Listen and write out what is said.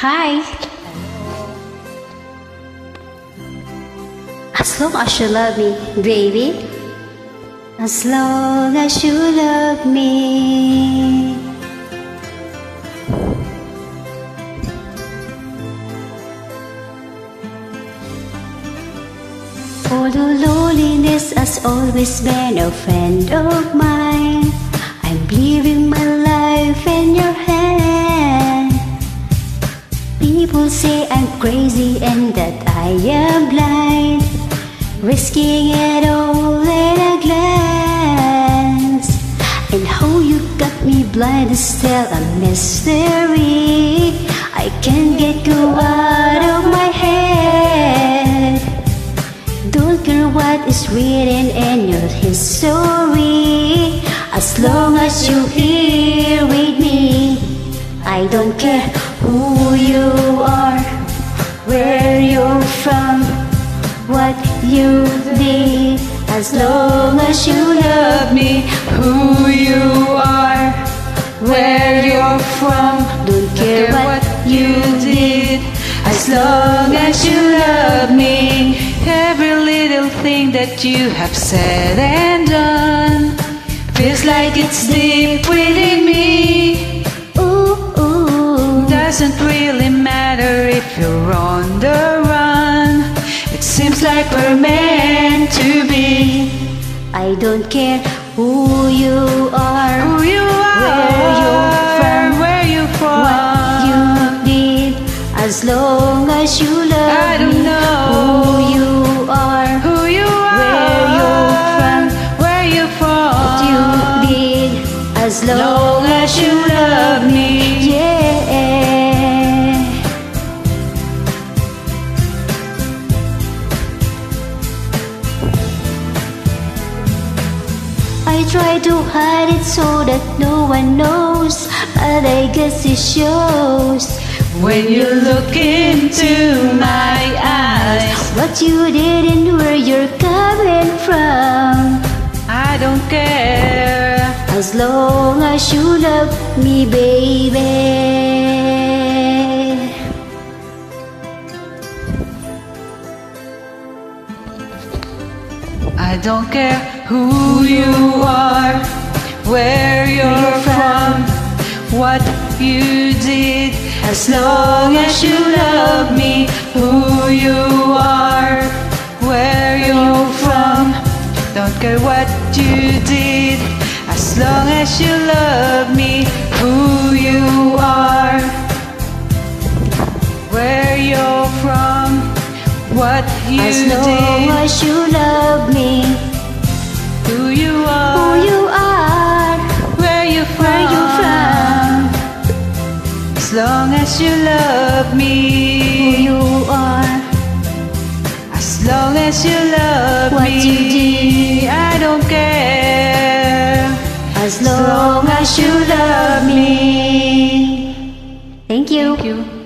Hi. As long as you love me, baby. As long as you love me. Although loneliness has always been a friend of mine, crazy and that I am blind, risking it all in a glance. And how you got me blind is still a mystery. I can't get you out of my head. Don't care what is written in your history As long as you're here with me I don't care who you are Where you're from What you did As long as you love me Who you are, where you're from, Don't care what you did as long as you love me. Every little thing that you have said and done feels like it's deep like we're meant to be. I don't care who you are Who you are, Where you're from, where you from. what you did as long as you love I don't me know. who you I try to hide it so that no one knows but I guess it shows When you look into my eyes, what you did and where you're coming from I don't care. As long as you love me, baby. I don't care who you are, where you're from, what you did. As long as you love me, who you are, where you're from, don't care what you did. As long as you love what you As long did, as you love me, who you who are, you are, where you from, where you from, As long as you love me, who you are, as long as you love What me, you I don't care. as long as you love me. Thank you. Thank you.